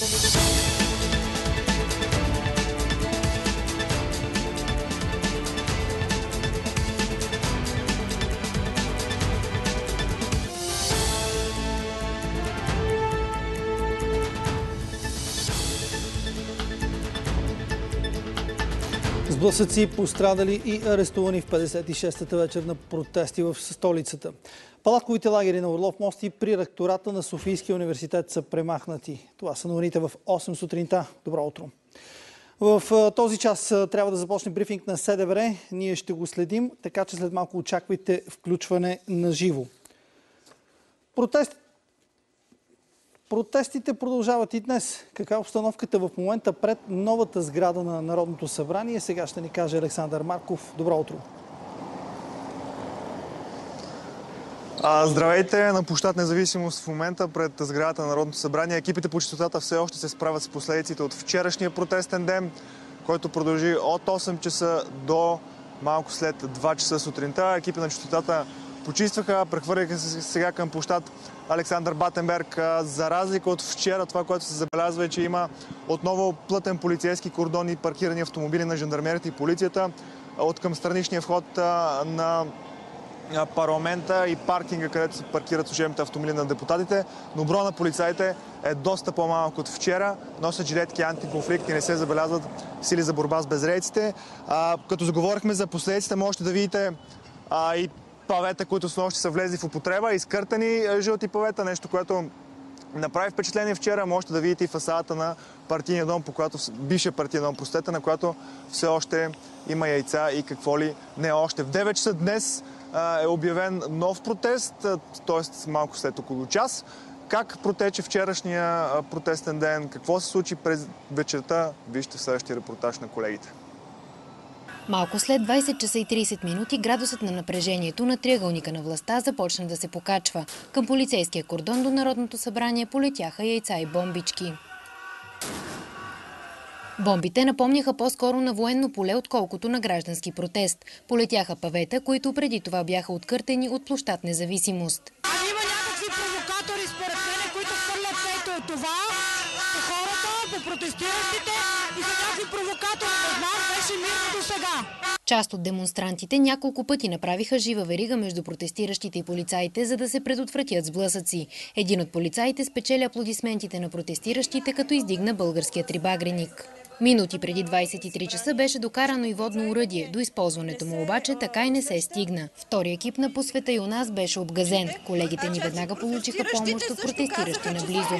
Thank you. Сблъсъци, пострадали и арестувани в 56-та вечер на протести в столицата. Палатковите лагери на Орлов мост и при ректората на Софийския университет са премахнати. Това са новините в 8 сутринта. Добро утро! В този час трябва да започне брифинг на СДВР. Ние ще го следим, така че след малко очаквайте включване на живо. Протест Протестите продължават и днес. Каква е обстановката в момента пред новата сграда на Народното събрание? Сега ще ни каже Александър Марков. Добро утро! Здравейте! На площад Независимост в момента пред сградата на Народното събрание екипите по чистотата все още се справят с последиците от вчерашния протестен ден, който продължи от 8 часа до малко след 2 часа сутринта. Екипи на чистотата почистваха, прехвърляха се сега към площад Александър Батенберг. За разлика от вчера, това, което се забелязва е, че има отново плътен полицейски кордон и паркирани автомобили на жандармерите и полицията от към страничния вход на парламента и паркинга, където се паркират служебните автомобили на депутатите. Но броя на полицаите е доста по-малък от вчера. Носят жилетки антиконфликт и не се забелязват сили за борба с безрейците. като заговорихме за последиците, можете да видите и павета, които с нощи са влезли в употреба, изкъртани е, жълти павета, нещо, което направи впечатление вчера. Можете да видите и фасадата на партийния дом, по която, бившия партийния дом, простете, на която все още има яйца и какво ли не още. В 9 часа днес е обявен нов протест, т.е. малко след около час. Как протече вчерашния протестен ден? Какво се случи през вечерта? Вижте в следващия репортаж на колегите. Малко след 20 часа и 30 минути градусът на напрежението на триъгълника на властта започна да се покачва. Към полицейския кордон до Народното събрание полетяха яйца и бомбички. Бомбите напомняха по-скоро на военно поле, отколкото на граждански протест. Полетяха павета, които преди това бяха откъртени от площад независимост. Има някакви провокатори, според мен, които хвърлят ето това по хората, по протестиращите и са някакви провокатори. Не знам, беше мирно сега. Част от демонстрантите няколко пъти направиха жива верига между протестиращите и полицаите, за да се предотвратят сблъсъци. Един от полицаите спечели аплодисментите на протестиращите, като издигна българския трибагреник. Минути преди 23 часа беше докарано и водно уръдие. До използването му обаче така и не се стигна. Втори екип на посвета и у нас беше обгазен. Колегите ни веднага получиха помощ от протестиращи наблизо.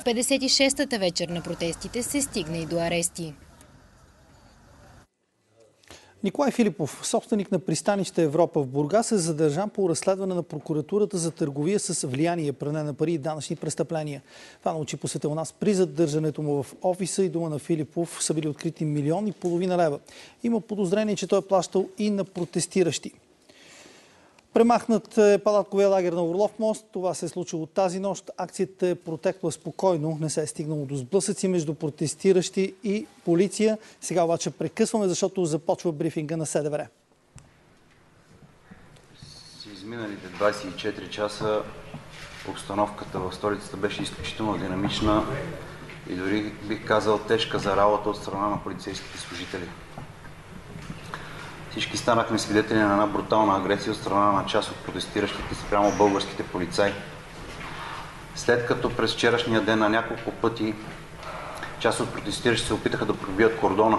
В 56-та вечер на протестите се стигна и до арести. Николай Филипов, собственик на пристанище Европа в Бургас, е задържан по разследване на прокуратурата за търговия с влияние, пране на пари и данъчни престъпления. Това научи посетил нас при задържането му в офиса и дома на Филипов са били открити милион и половина лева. Има подозрение, че той е плащал и на протестиращи. Премахнат е палатковия лагер на Орлов мост. Това се е случило тази нощ. Акцията е протекла спокойно. Не се е стигнало до сблъсъци между протестиращи и полиция. Сега обаче прекъсваме, защото започва брифинга на СДВР. С изминалите 24 часа обстановката в столицата беше изключително динамична и дори бих казал тежка за работа от страна на полицейските служители. Всички станахме свидетели на една брутална агресия от страна на част от протестиращите спрямо българските полицаи. След като през вчерашния ден на няколко пъти част от протестиращите се опитаха да пробият кордона,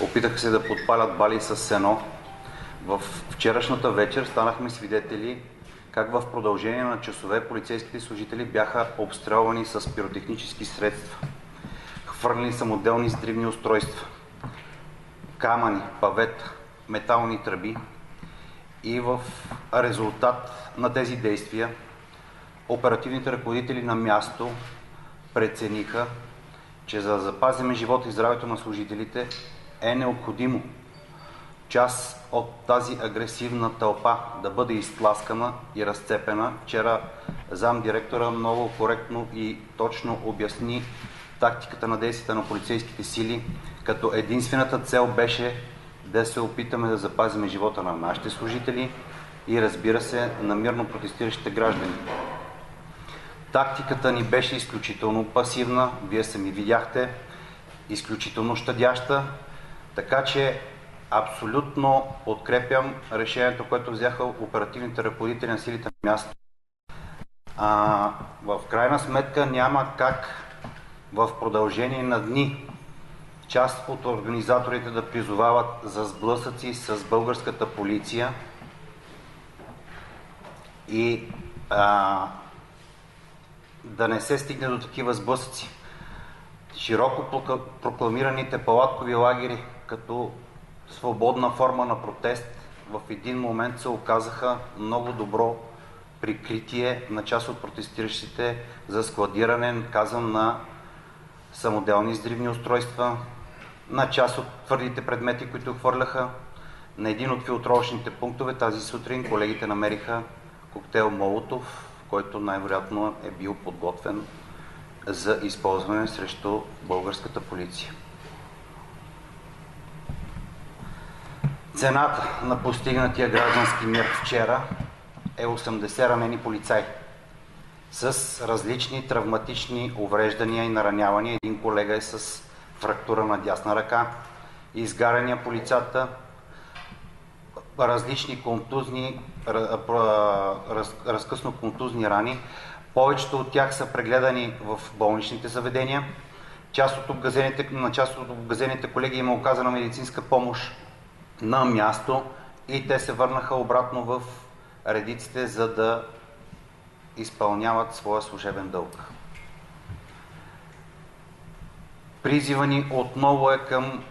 опитаха се да подпалят бали с сено, в вчерашната вечер станахме свидетели как в продължение на часове полицейските служители бяха обстрелвани с пиротехнически средства. Хвърлени самоделни сдривни устройства камъни, павета, метални тръби и в резултат на тези действия оперативните ръководители на място прецениха, че за да запазиме живота и здравето на служителите е необходимо част от тази агресивна тълпа да бъде изтласкана и разцепена. Вчера зам директора много коректно и точно обясни тактиката на действията на полицейските сили, като единствената цел беше да се опитаме да запазим живота на нашите служители и разбира се на мирно протестиращите граждани. Тактиката ни беше изключително пасивна, вие сами видяхте, изключително щадяща, така че абсолютно подкрепям решението, което взяха оперативните ръководители на силите на място. А, в крайна сметка няма как в продължение на дни част от организаторите да призовават за сблъсъци с българската полиция и а, да не се стигне до такива сблъсъци. Широко прокламираните палаткови лагери като свободна форма на протест в един момент се оказаха много добро прикритие на част от протестиращите за складиране, казвам, на самоделни издрivни устройства, на част от твърдите предмети, които хвърляха. На един от филтровъчните пунктове тази сутрин колегите намериха коктейл Молотов, който най-вероятно е бил подготвен за използване срещу българската полиция. Цената на постигнатия граждански мир вчера е 80 ранени полицаи с различни травматични увреждания и наранявания. Един колега е с фрактура на дясна ръка, изгаряния по лицата, различни контузни, раз, разкъсно контузни рани. Повечето от тях са прегледани в болничните заведения. Част от обгазените, на част от обгазените колеги има оказана медицинска помощ на място и те се върнаха обратно в редиците, за да изпълняват своя служебен дълг. Призива ни отново е към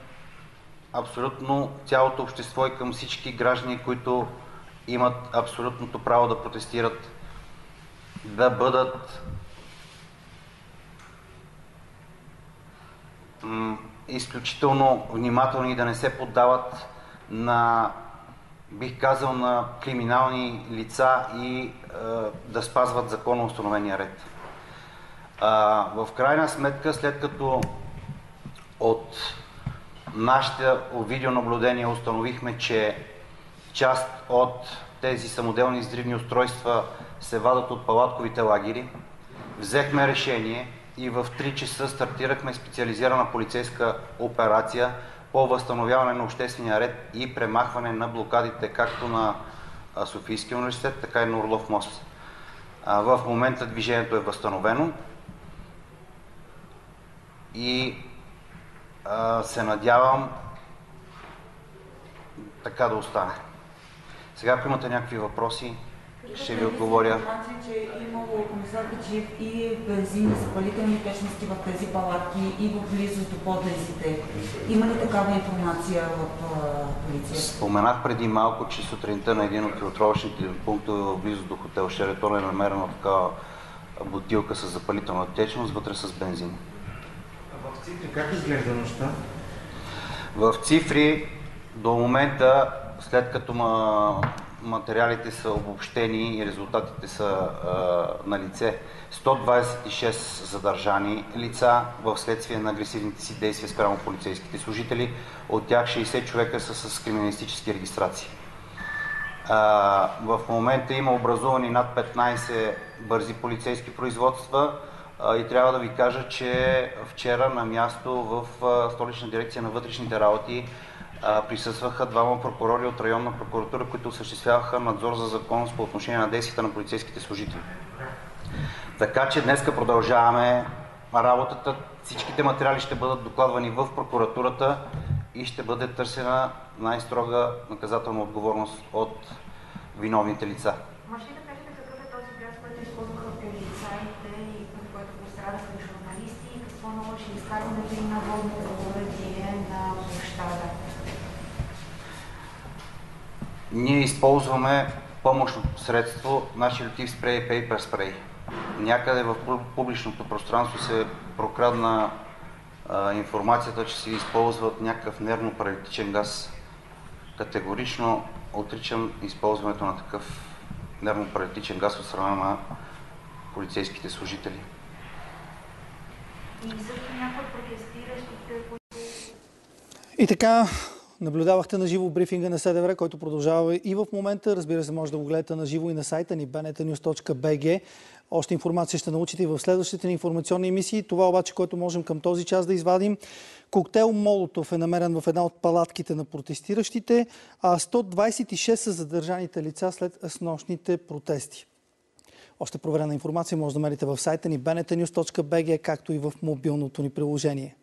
абсолютно цялото общество и към всички граждани, които имат абсолютното право да протестират, да бъдат изключително внимателни и да не се поддават на, бих казал, на криминални лица и е, да спазват законно установения ред. В крайна сметка, след като от нашите видеонаблюдения установихме, че част от тези самоделни издрivни устройства се вадат от палатковите лагери, взехме решение и в 3 часа стартирахме специализирана полицейска операция по възстановяване на обществения ред и премахване на блокадите както на Софийския университет, така и на Орлов мост. В момента движението е възстановено и се надявам така да остане. Сега, ако имате някакви въпроси, ще ви отговоря. че е имало комисар Бечиев и бензинни запалителни течности в тези палатки и в близост до подлезите. Има ли такава информация в полицията? Споменах преди малко, че сутринта на един от филтровъчните пунктове в близост до хотел Шеретон е намерена такава бутилка с запалителна течност, вътре с бензин. А в цифри как изглежда нощта? В цифри до момента, след като ма, материалите са обобщени и резултатите са а, на лице, 126 задържани лица в следствие на агресивните си действия спрямо полицейските служители. От тях 60 човека са с криминалистически регистрации. А, в момента има образувани над 15 бързи полицейски производства а, и трябва да ви кажа, че вчера на място в а, столична дирекция на вътрешните работи присъстваха двама прокурори от районна прокуратура, които осъществяваха надзор за законност по отношение на действията на полицейските служители. Така че днеска продължаваме работата. Всичките материали ще бъдат докладвани в прокуратурата и ще бъде търсена най-строга наказателна отговорност от виновните лица. Може ли да кажете какъв е този газ, който използваха полицаите и който пострадаха журналисти и какво наложи изкарването им на водно оръдие на площада? Ние използваме помощно средство, нашия лютив спрей и пейпер спрей. Някъде в публичното пространство се прокрадна а, информацията, че се използват някакъв нервно-паралитичен газ. Категорично отричам използването на такъв нервно-паралитичен газ от страна на полицейските служители. И също някои протестиращите, които И така, Наблюдавахте на живо брифинга на СДВР, който продължава и в момента. Разбира се, може да го гледате на живо и на сайта ни bnetnews.bg. Още информация ще научите и в следващите ни информационни емисии. Това обаче, което можем към този час да извадим, коктейл Молотов е намерен в една от палатките на протестиращите, а 126 са задържаните лица след снощните протести. Още проверена информация може да намерите в сайта ни bnetnews.bg, както и в мобилното ни приложение.